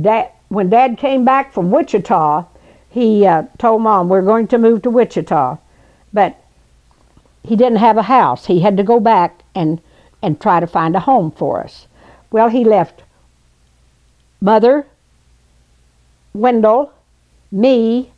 dad, when Dad came back from Wichita, he uh, told Mom, We're going to move to Wichita. But he didn't have a house. He had to go back and, and try to find a home for us. Well, he left Mother, Wendell, me,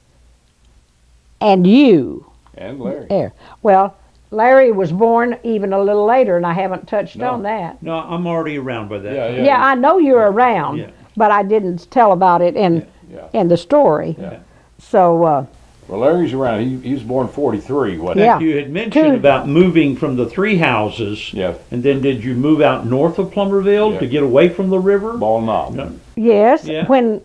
and you And Larry. there. Well, Larry was born even a little later, and I haven't touched No. on that. No, I'm already around by that. Yeah, time. Yeah, I know you're around, Yeah. But I didn't tell about it in Yeah. in the story. Yeah. So uh, Well, Larry's around. He, he was born 43, wasn't Yeah. You had mentioned Two. about moving from the three houses. Yeah. And then did you move out north of Plumerville Yeah. to get away from the river? Ball knob. No. yes, Yeah. when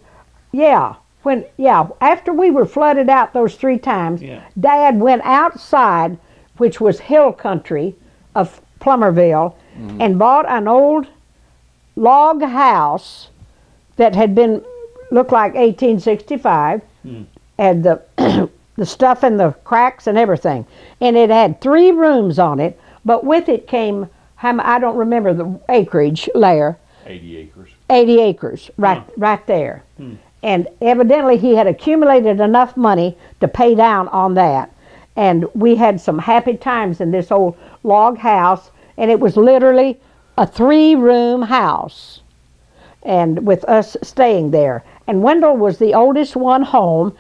yeah, when yeah, after we were flooded out those three times, Yeah. Dad went outside, which was hill country of Plumerville, Mm-hmm. and bought an old log house that had been looked like 1865, Hmm. had the the stuff in the cracks and everything, and it had three rooms on it. But with it came, I don't remember the acreage layer, 80 acres. 80 acres right right there. And evidently he had accumulated enough money to pay down on that. And we had some happy times in this old log house and it was literally a three-room house. And with us staying there. And Wendell was the oldest one home.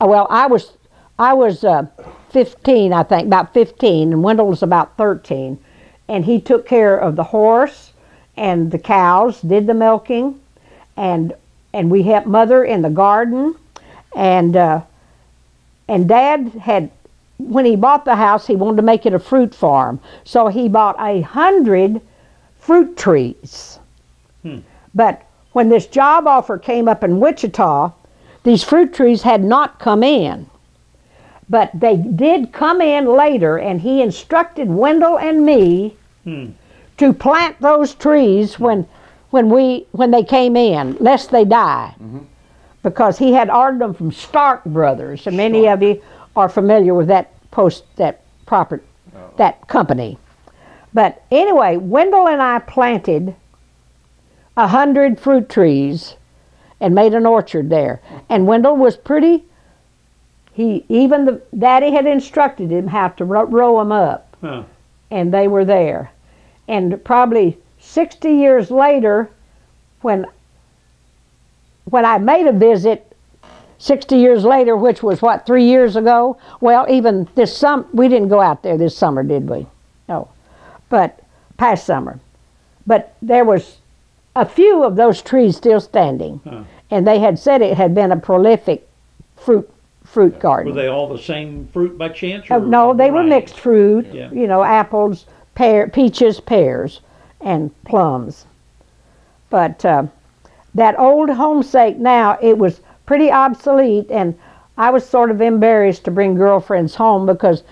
Uh, Well, I was I was uh, 15, I think, about 15, and Wendell was about 13. And he took care of the horse and the cows, did the milking, and and we helped mother in the garden, and uh, and dad had when he bought the house he wanted to make it a fruit farm, so he bought a hundred fruit trees. But when this job offer came up in Wichita, these fruit trees had not come in. But they did come in later, and he instructed Wendell and me hmm. to plant those trees when when we when they came in, lest they die, mm-hmm. because he had ordered them from Stark Brothers, and many of you are familiar with that post that proper oh. that company. But anyway, Wendell and I planted a hundred fruit trees and made an orchard there. And Wendell was pretty. He even the daddy had instructed him how to row, row them up Huh. and they were there. And probably 60 years later, when when I made a visit, 60 years later, which was what three years ago. Well, even this summer, we didn't go out there this summer, did we? No, but past summer. But there was a few of those trees still standing, Huh. and they had said it had been a prolific fruit fruit garden. Were they all the same fruit by chance? Oh, or no, they were mixed fruit. Yeah. You know, apples, pear, peaches, pears, and plums. But uh, that old homesake now it was pretty obsolete, and I was sort of embarrassed to bring girlfriends home because,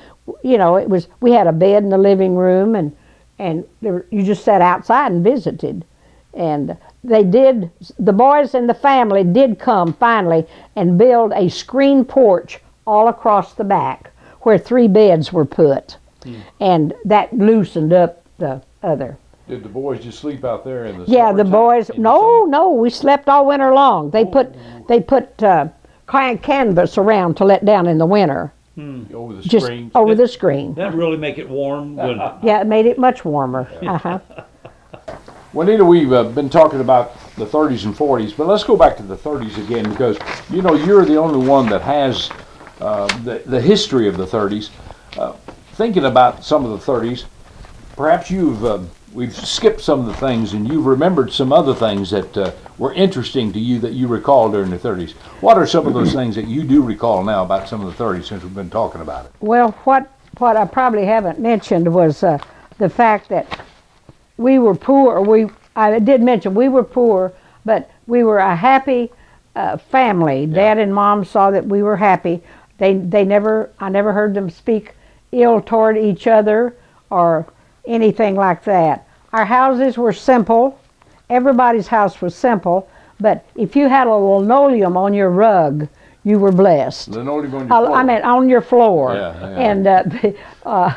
you know, it was we had a bed in the living room, and and there, you just sat outside and visited, and they did the boys and the family did come finally and build a screen porch all across the back where three beds were put. And that loosened up the other. Did the boys just sleep out there in the yeah the boys In the no no we slept all winter long. They put they put uh, can- canvas around to let down in the winter. Summer, Over the just screens? over the screen. That really make it warm, wouldn't yeah it made it much warmer. Uh-huh Juanita, we've uh, been talking about the 30s and 40s, but let's go back to the 30s again because you know you're the only one that has uh, the the history of the 30s. Uh, thinking about some of the 30s, perhaps you've uh, we've skipped some of the things and you've remembered some other things that uh, were interesting to you that you recall during the 30s. What are some of those things that you do recall now about some of the 30s since we've been talking about it? Well, what what I probably haven't mentioned was uh, the fact that we were poor. We I did mention we were poor, but we were a happy uh, family. Dad and Mom saw that we were happy. They they never I never heard them speak ill toward each other or anything like that. Our houses were simple. Everybody's house was simple, but if you had a linoleum on your rug, you were blessed. Linoleum on your floor. I mean, on your floor, Yeah, yeah. and uh, uh,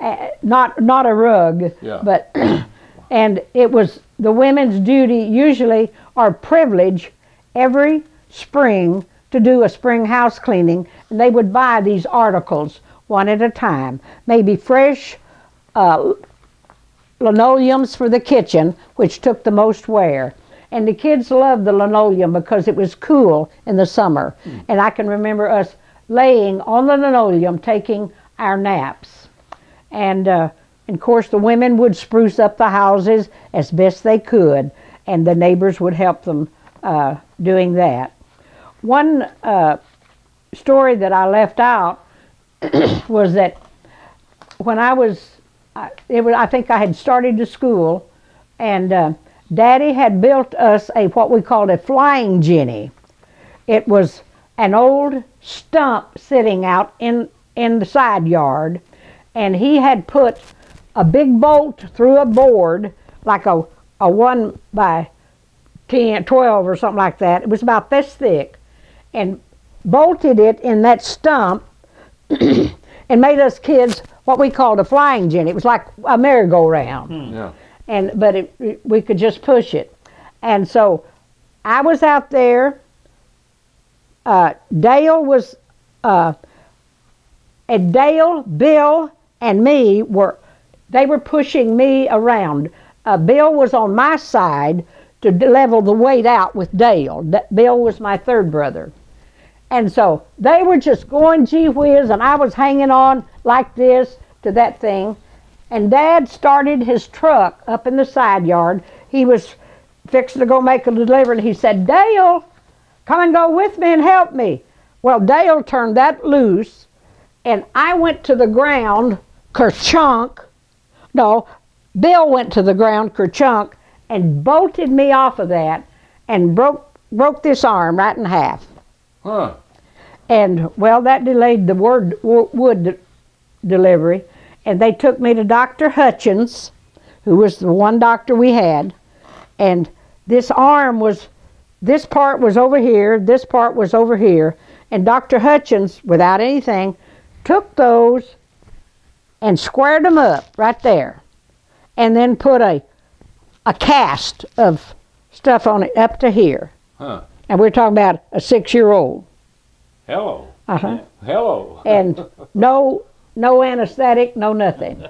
uh, not not a rug, Yeah. but and it was the women's duty usually or privilege every spring to do a spring house cleaning, and they would buy these articles one at a time. Maybe fresh uh, linoleums for the kitchen, which took the most wear. And the kids loved the linoleum because it was cool in the summer. And I can remember us laying on the linoleum taking our naps. And, uh, and of course, the women would spruce up the houses as best they could, and the neighbors would help them uh, doing that. One uh, story that I left out was that when I was, I- it was, I think I had started to school, and uh, Daddy had built us a what we called a flying jenny. It was an old stump sitting out in in the side yard, and he had put a big bolt through a board like a a one by 10, 12 or something like that. It was about this thick, and bolted it in that stump and made us kids what we called a flying jenny. It was like a merry-go-round Yeah. and but it, it- we could just push it. And so I was out there. Uh, Dale was, uh, and Dale, Bill, and me were, they were pushing me around. Uh, Bill was on my side to level the weight out with Dale. Bill was my third brother. And so they were just going gee whiz, and I was hanging on like this to that thing. And Dad started his truck up in the side yard. He was fixing to go make a delivery, and he said, Dale, come and go with me and help me. Well, Dale turned that loose, and I went to the ground, kerchunk. No, Bill went to the ground, kerchunk, and bolted me off of that and broke broke this arm right in half. Huh. And well, that delayed the word wood de- delivery, and they took me to Doctor Hutchins, who was the one doctor we had, and this arm was, this part was over here, this part was over here, and Doctor Hutchins, without anything, took those and squared them up right there, and then put a, a cast of stuff on it up to here, Huh. and we're talking about a six-year-old. Hello. Uh-huh Hello. and no no anesthetic, no nothing.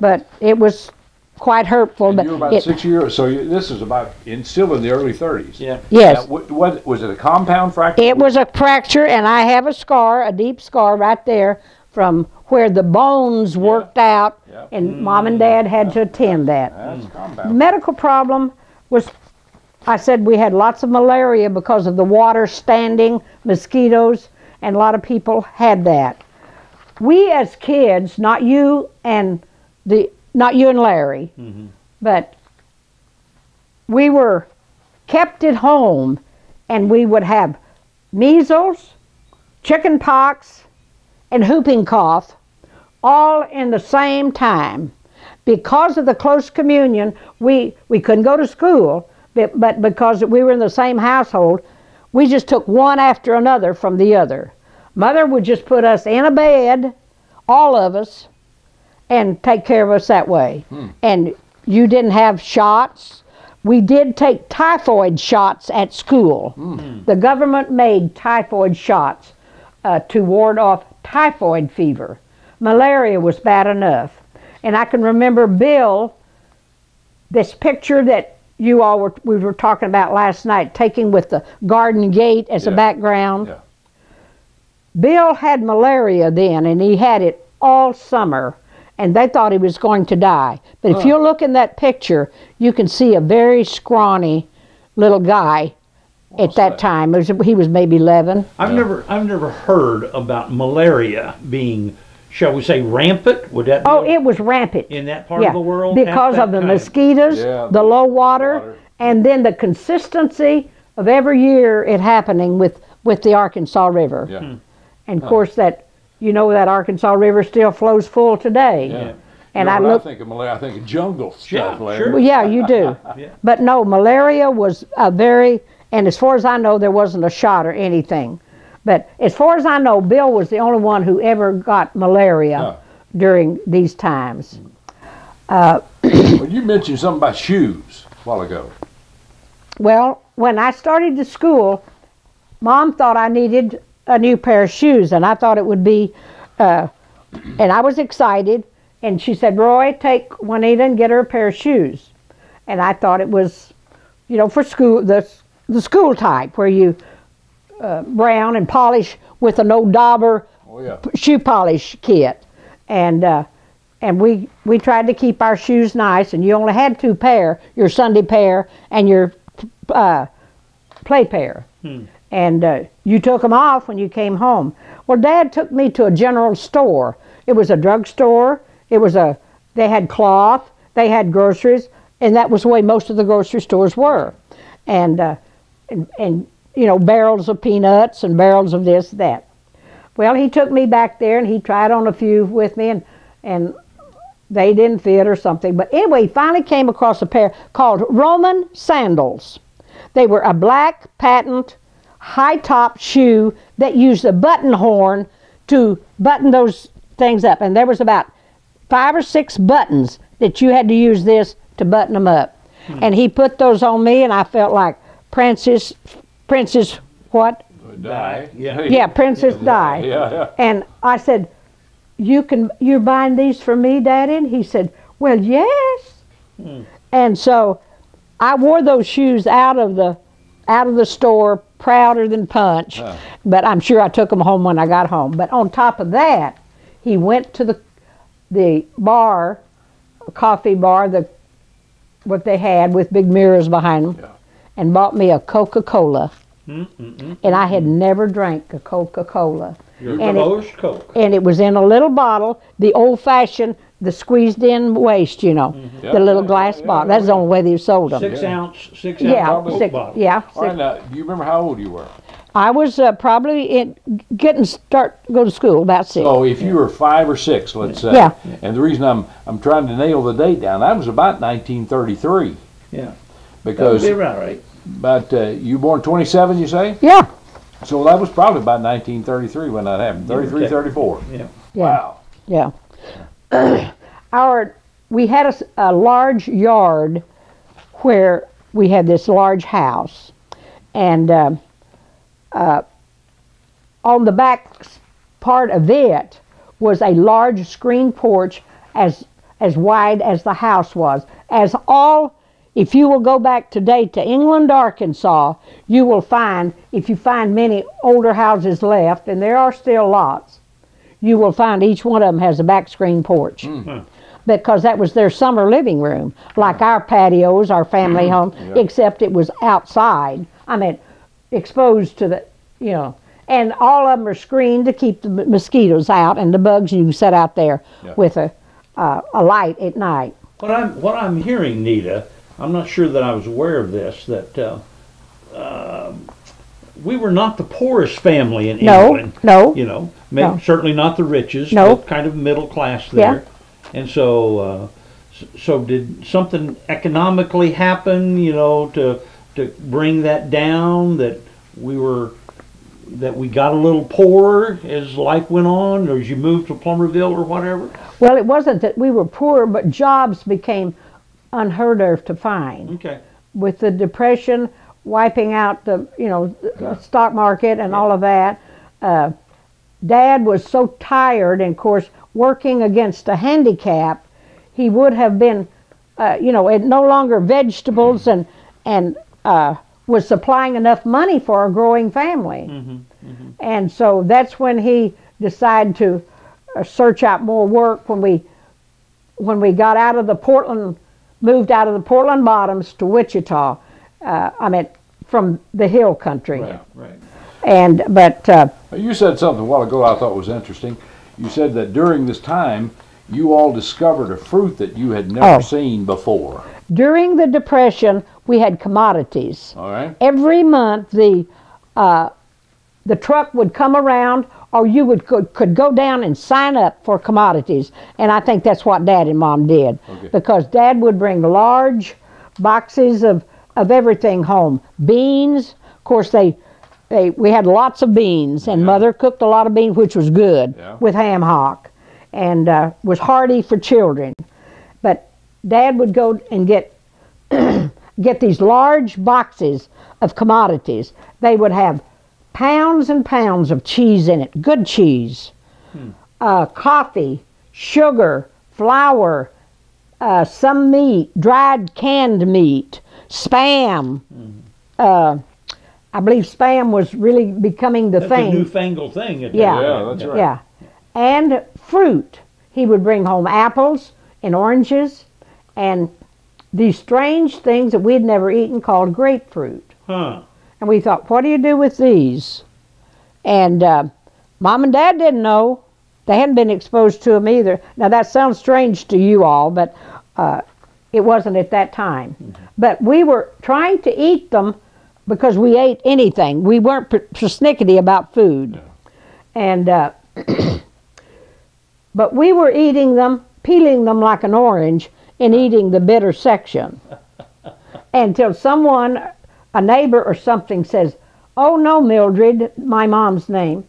But it was quite hurtful. And but you were about it, six years, so you, this is about in still in the early 30s. Yeah. yes, Now, what, what was it? A compound fracture? it was a fracture, and I have a scar, a deep scar right there from where the bones worked out, Yeah. and mm. mom and dad had to attend that. That's mm. The medical problem was, I said we had lots of malaria because of the water standing, mosquitoes, and a lot of people had that. We as kids, not you and the, not you and Larry, mm-hmm. but we were kept at home and we would have measles, chicken pox, and whooping cough all in the same time because of the close communion, we, we couldn't go to school, but, but because we were in the same household, we just took one after another from the other. Mother would just put us in a bed, all of us, and take care of us that way. Hmm. And you didn't have shots. We did take typhoid shots at school. Hmm. The government made typhoid shots uh, to ward off typhoid fever. Malaria was bad enough. And I can remember Bill, this picture that you all were we were talking about last night, taking with the garden gate as a background. Yeah. Bill had malaria then, and he had it all summer, and they thought he was going to die. But if you look in that picture, you can see a very scrawny little guy at that that? time. It was, he was maybe 11. I've never I've never heard about malaria being, shall we say, rampant. Would that be Oh, it was rampant. in that part of the world because of the time? mosquitoes, Yeah, the low water, water. and then the consistency of every year it happening with with the Arkansas River. Yeah. Hmm. And of course that you know that Arkansas River still flows full today. Yeah. And You know, I when look I think of malaria, I think of jungle stuff, Yeah, Larry. sure. Well, yeah, you do. Yeah. But no, malaria was a very, and as far as I know, there wasn't a shot or anything. But as far as I know, Bill was the only one who ever got malaria during these times. Well, you mentioned something about shoes a while ago. Well, when I started to school, Mom thought I needed a new pair of shoes, and I thought it would be, uh, and I was excited. And she said, "Roy, take Juanita and get her a pair of shoes." And I thought it was, you know, for school the the school type where you uh, brown and polish with an old dauber Oh, yeah. shoe polish kit, and uh, and we we tried to keep our shoes nice. And you only had two pair: your Sunday pair and your uh, play pair. And uh, you took them off when you came home. Well, Dad took me to a general store. It was a drugstore. It was a they had cloth. They had groceries, and that was the way most of the grocery stores were. And uh, and, and you know barrels of peanuts and barrels of this that. Well, he took me back there and he tried on a few with me and and they didn't fit or something. But anyway, he finally came across a pair called Roman sandals. They were a black patent high top shoe that used a button horn to button those things up. And there was about five or six buttons that you had to use this to button them up. Hmm. And he put those on me and I felt like Princess Princess what? Di. Yeah. Yeah, Princess Di. Yeah, yeah. And I said, "You can you're buying these for me, Daddy?" And he said, "Well, yes." Hmm. And so I wore those shoes out of the out of the store prouder than punch. Huh. But I'm sure I took them home when I got home. But on top of that, he went to the the bar, coffee bar, the what they had with big mirrors behind them, Yeah. And bought me a Coca-Cola. Mm-mm-mm. And I had never drank a Coca-Cola Your And it- Gauche Coke. and it was in a little bottle, the old fashioned, the squeezed in waist, you know, Yeah, the little yeah, glass yeah, bottle. yeah, That's the only way they sold them. Six ounce, six ounce yeah, Coke six, bottle. yeah. All right, six- now, do you remember how old you were? I was uh, probably in, getting start go to school about six. Oh, if you were five or six, let's say. Yeah. And the reason I'm I'm trying to nail the date down, that was about 1933. Yeah. That would Because be about right. but uh, you born 27, you say? Yeah, So that was probably about 1933 when that happened. 33, Okay. 34. Yeah. yeah, Wow. yeah. Our we had a, a large yard where we had this large house, and uh, uh, on the back part of it was a large screen porch as as wide as the house was. As all, if you will go back today to England, Arkansas, you will find if you find many older houses left, and there are still lots, you will find each one of them has a back screen porch. Because that was their summer living room, like our patios, our family home, Yeah. except it was outside. I mean, exposed to the, you know, and all of them are screened to keep the mosquitoes out and the bugs. You can sit out there Yeah. with a uh, a light at night. What I'm what I'm hearing, Nita, I'm not sure that I was aware of this. That uh, um we were not the poorest family in No, England. no, You know, may, No. certainly not the richest. No. kind of middle class there. Yeah. And so, uh, so did something economically happen? You know, to to bring that down. That we were that we got a little poorer as life went on, or as you moved to Plumerville or whatever. Well, it wasn't that we were poor, but jobs became unheard of to find. Okay. with the depression wiping out the you know the stock market and all of that uh, dad was so tired and of course working against a handicap he would have been uh, you know and no longer vegetables and and uh, was supplying enough money for a growing family and so that's when he decided to uh, search out more work when we when we got out of the Portland, moved out of the Portland Bottoms to Wichita. Uh, I mean, from the hill country. Right. Right. And but uh, You said something a while ago I thought was interesting. You said that during this time, you all discovered a fruit that you had never Oh. seen before. during the Depression, we had commodities. All right? Every month, the uh, the truck would come around, or you would could, could go down and sign up for commodities. And I think that's what Dad and Mom did, Okay. because Dad would bring large boxes of of everything home. Beans, of course, they. They, we had lots of beans, and Yeah. Mother cooked a lot of beans, which was good Yeah. with ham hock, and uh, was hearty for children. But Dad would go and get get these large boxes of commodities. They would have pounds and pounds of cheese in it, good cheese, uh, coffee, sugar, flour, uh, some meat, dried canned meat, spam. Uh, I believe spam was really becoming the That's thing. a newfangled thing. At that Yeah. Yeah, that's right. Yeah. And fruit. He would bring home apples and oranges and these strange things that we'd never eaten called grapefruit. Huh. And we thought, what do you do with these? And uh, mom and dad didn't know. They hadn't been exposed to them either. Now, that sounds strange to you all, but uh, it wasn't at that time. But we were trying to eat them because we ate anything. We weren't per- persnickety about food. And, uh, but we were eating them, peeling them like an orange, and eating the bitter section. Until someone, a neighbor or something, says, Oh no, Mildred, my mom's name,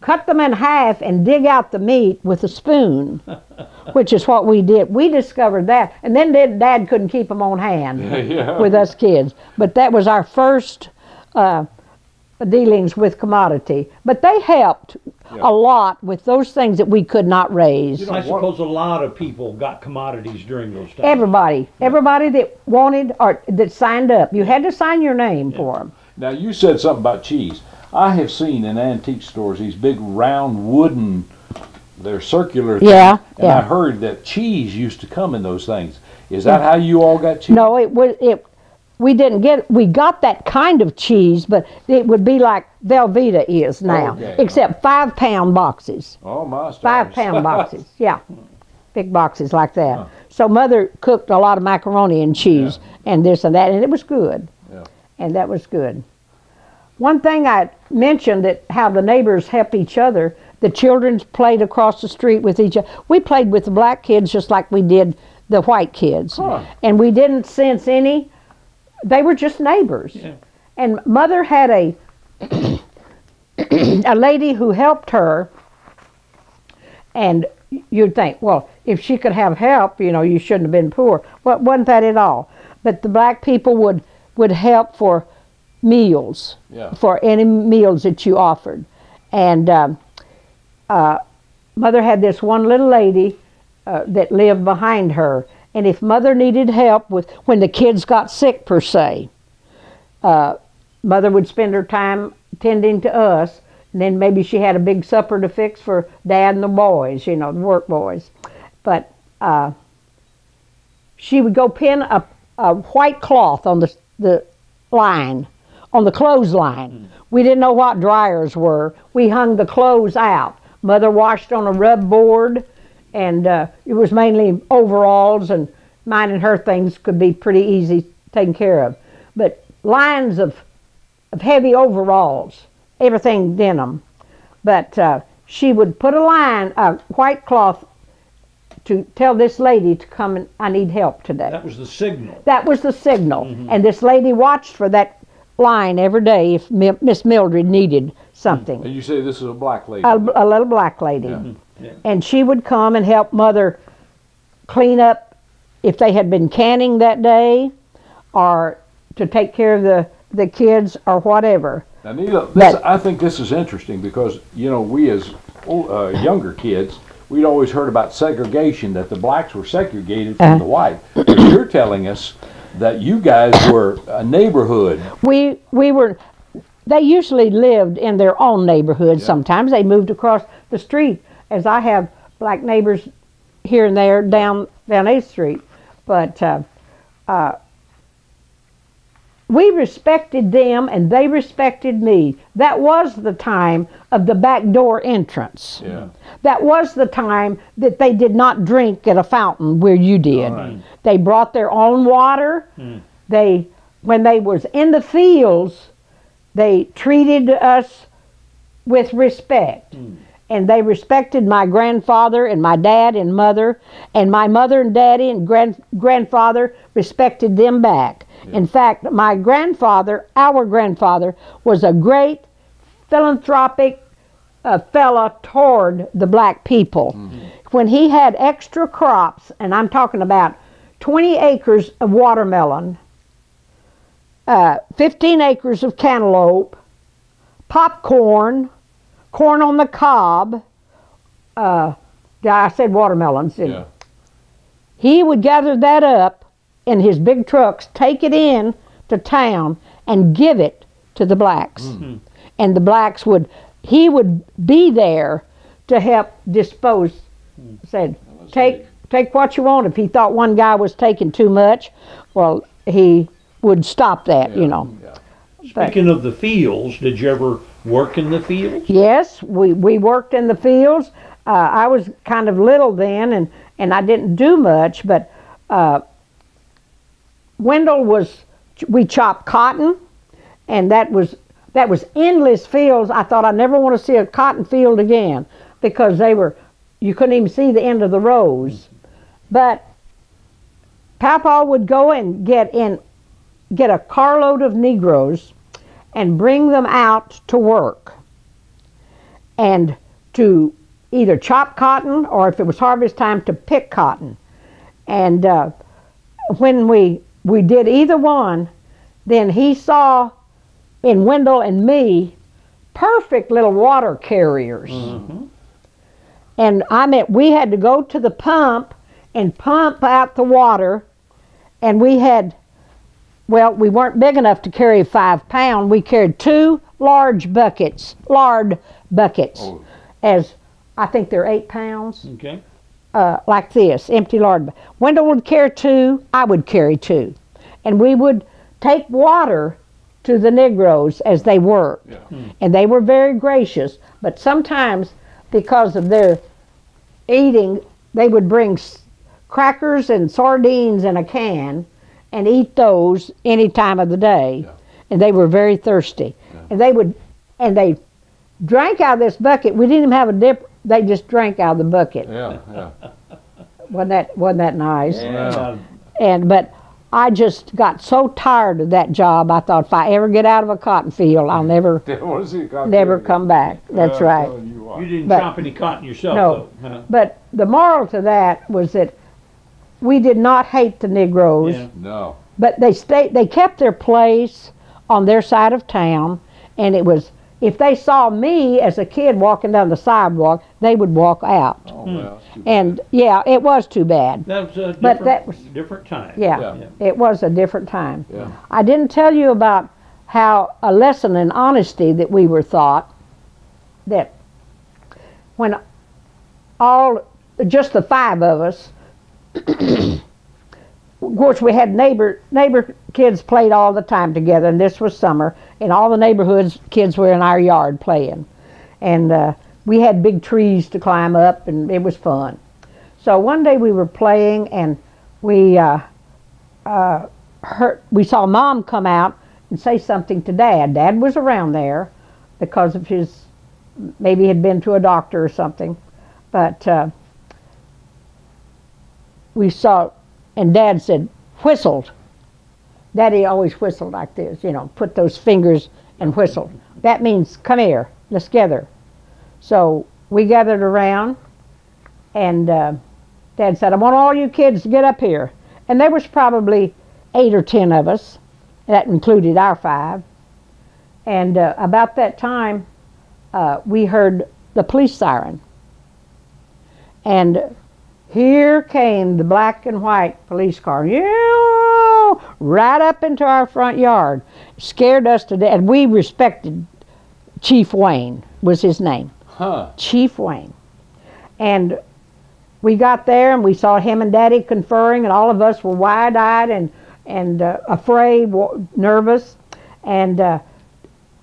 cut them in half and dig out the meat with a spoon, which is what we did. We discovered that. And then dad, dad couldn't keep them on hand Yeah. with us kids. But that was our first uh, dealings with commodity. But they helped Yeah. a lot with those things that we could not raise. You know, I what- suppose a lot of people got commodities during those times. Everybody, everybody that wanted or that signed up, you had to sign your name for them. Now you said something about cheese. I have seen in antique stores these big round wooden, they're circular. things, Yeah, And yeah. I heard that cheese used to come in those things. Is that how you all got cheese? No, it was it. We didn't get. We got that kind of cheese, but it would be like Velveeta is oh, now, Okay. except five pound boxes. Oh my stars. Five pound boxes. Yeah, big boxes like that. So mother cooked a lot of macaroni and cheese and this and that, and it was good. Yeah. And that was good. One thing I mentioned that how the neighbors help each other. The children played across the street with each other. We played with the black kids just like we did the white kids, Huh. and we didn't sense any. They were just neighbors. Yeah. And mother had a a lady who helped her, and you'd think, well, if she could have help, you know, you shouldn't have been poor. Well, wasn't that at all. But the black people would would help for meals, Yeah. for any meals that you offered, and um, uh, mother had this one little lady uh, that lived behind her, and if mother needed help with when the kids got sick per se, uh, mother would spend her time tending to us, and then maybe she had a big supper to fix for dad and the boys, you know, the work boys. But uh, she would go pin a, a white cloth on the the line, on the clothesline. We didn't know what dryers were. We hung the clothes out. Mother washed on a rub board, and uh, it was mainly overalls, and mine and her things could be pretty easy taken care of. But lines of of heavy overalls, everything denim. But uh, she would put a line, a white cloth, to tell this lady to come and I need help today. That was the signal. That was the signal. And this lady watched for that line every day if Mi- Miss Mildred needed something. And you say this is a black lady. A, a little black lady. Yeah. Yeah. And she would come and help mother clean up if they had been canning that day or to take care of the, the kids or whatever. Now, Nita, this, But- I think this is interesting because, you know, we as uh, younger kids, we'd always heard about segregation, that the blacks were segregated from Uh-huh. the white. But you're telling us that you guys were a neighborhood. we we were they usually lived in their own neighborhood sometimes they moved across the street as i have black neighbors here and there down down 8th street but uh, uh, we respected them and they respected me that was the time of the back door entrance Yeah. that was the time that they did not drink at a fountain where you did. Right. They brought their own water. They when they was in the fields, they treated us with respect. And they respected my grandfather and my dad and mother, and my mother and daddy and grand, grandfather respected them back. In fact, my grandfather, our grandfather, was a great philanthropic uh, fella toward the black people. When he had extra crops, and I'm talking about 20 acres of watermelon uh, 15 acres of cantaloupe, popcorn, corn on the cob. Uh, I said watermelons. didn't Yeah. He would gather that up in his big trucks, take it in to town, and give it to the blacks. And the blacks would, he would be there to help dispose. Said, take neat. take what you want. If he thought one guy was taking too much, well, he would stop that. You know. yeah. Speaking of the fields, did you ever work in the fields? Yes, we, we worked in the fields. Uh, I was kind of little then, and, and I didn't do much, but uh, Wendell was, we chopped cotton, and that was, that was endless fields. I thought I never want to see a cotton field again because they were, you couldn't even see the end of the rows. But Papa would go and get in, get a carload of Negroes and bring them out to work and to either chop cotton or if it was harvest time to pick cotton. And uh, when we we did either one, then he saw in Wendell and me perfect little water carriers. And I meant we had to go to the pump and pump out the water, and we had well, we weren't big enough to carry five pound. We carried two large buckets, lard buckets, Oh. as I think they're eight pounds, Okay. uh, like this, empty lard. bu- Wendell would carry two, I would carry two. And we would take water to the Negroes as they worked. Yeah. And they were very gracious, but sometimes because of their eating, they would bring s- crackers and sardines in a can and eat those any time of the day. Yeah. And they were very thirsty. And they would, and they drank out of this bucket. We didn't even have a dip. They just drank out of the bucket. Yeah, yeah. Wasn't that wasn't that nice? Yeah. And but I just got so tired of that job. I thought if I ever get out of a cotton field, I'll never Didn't want to see a cotton never come back. That's Yeah, I'm right. you. You didn't But- chop any cotton yourself, No. though. Huh? But the moral to that was that we did not hate the Negroes, Yeah. No. but they stayed. They kept their place on their side of town, and it was if they saw me as a kid walking down the sidewalk, they would walk out. Oh, well, that's too bad. And yeah, it was too bad. That was a different, But that was- different time. Yeah, Yeah. it was a different time. Yeah. I didn't tell you about how a lesson in honesty that we were taught that when all just the five of us of course we had neighbor neighbor kids played all the time together and this was summer and all the neighborhoods kids were in our yard playing. And uh, we had big trees to climb up and it was fun. So one day we were playing and we uh, uh, heard, we saw mom come out and say something to dad. Dad was around there because of his maybe had been to a doctor or something. But uh, we saw and dad said whistled. Daddy always whistled like this you know put those fingers and whistled. That means come here let's gather. So we gathered around and uh, dad said i want all you kids to get up here. And there was probably eight or ten of us. That included our five. And uh, about that time uh, we heard the police siren. And here came the black and white police car, yeah, right up into our front yard. Scared us to death. And we respected Chief Wayne was his name, Huh. Chief Wayne. And we got there and we saw him and Daddy conferring, and all of us were wide-eyed and and uh, afraid, nervous. And uh,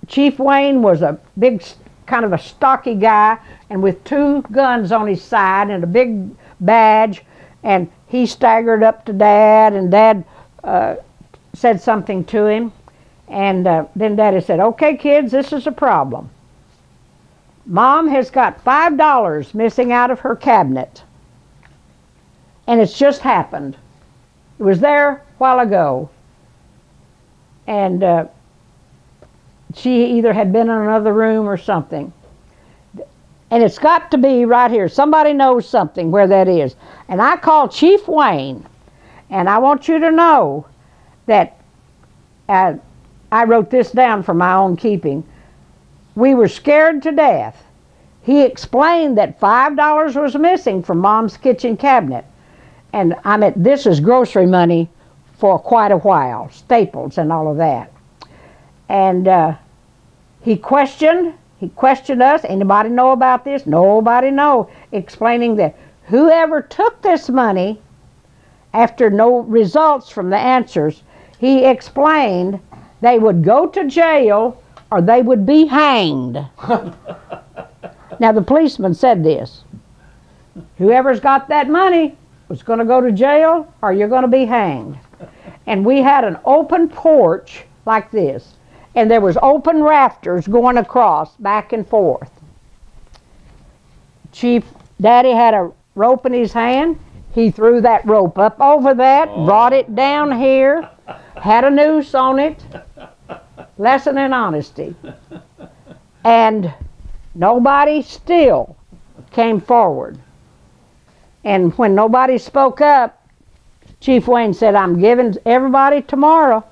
Chief Wayne was a big, kind of a stocky guy, and with two guns on his side and a big badge. And he staggered up to Dad, and Dad uh, said something to him. And uh, then Daddy said, "Okay, kids, this is a problem. Mom has got five dollars missing out of her cabinet, and it's just happened. It was there a while ago, and." Uh, she either had been in another room or something. And it's got to be right here. Somebody knows something where that is. And I called Chief Wayne, and I want you to know that uh, I wrote this down for my own keeping. We were scared to death. He explained that five dollars was missing from Mom's kitchen cabinet, and I mean this is grocery money for quite a while, staples and all of that. And uh, he questioned. He questioned us. Anybody know about this? Nobody know. Explaining that whoever took this money, after no results from the answers, he explained they would go to jail or they would be hanged. now the policeman said this. Whoever's got that money was going to go to jail or you're going to be hanged. And we had an open porch like this and there was open rafters going across back and forth. Chief Daddy had a rope in his hand. He threw that rope up over that, oh. brought it down here, had a noose on it. Lesson in honesty. And nobody still came forward. And when nobody spoke up, Chief Wayne said, I'm giving everybody tomorrow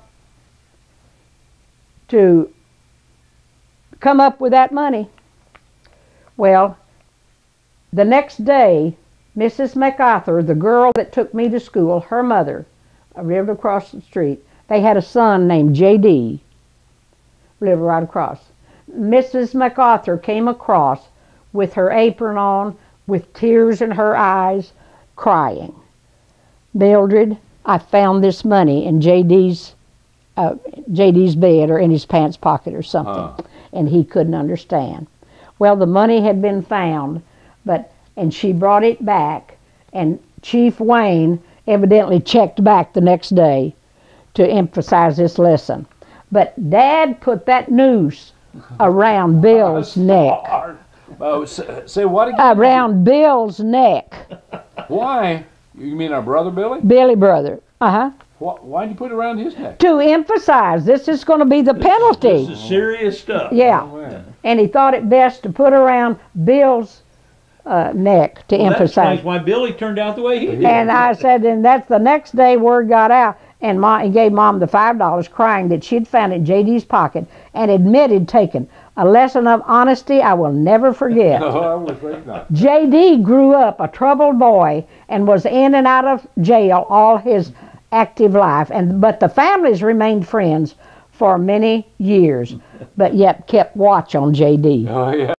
to come up with that money. Well, the next day, Mrs. MacArthur, the girl that took me to school, her mother, lived across the street. They had a son named J.D. lived right across. Mrs. MacArthur came across with her apron on, with tears in her eyes, crying. Mildred, I found this money in J.D.'s uh, JD's bed or in his pants pocket or something, Huh. and he couldn't understand. Well, the money had been found, but and she brought it back, and Chief Wayne evidently checked back the next day to emphasize this lesson. But Dad put that noose around Bill's neck, Oh, say, say what again? around Bill's neck, Why? You mean our brother Billy? Billy brother. Uh huh. Why, why'd you put it around his neck? To emphasize this is going to be the penalty. This is serious stuff. Yeah. Oh, man. and he thought it best to put around Bill's uh, neck to Well, emphasize. explains why Billy turned out the way he did. And I said, and that's the next day word got out, and mom he gave mom the five dollars, crying that she'd found it in JD's pocket and admitted taking a lesson of honesty I will never forget. No, I was afraid not. JD grew up a troubled boy and was in and out of jail all his active life, and but the families remained friends for many years, but yet kept watch on JD. Oh, yeah.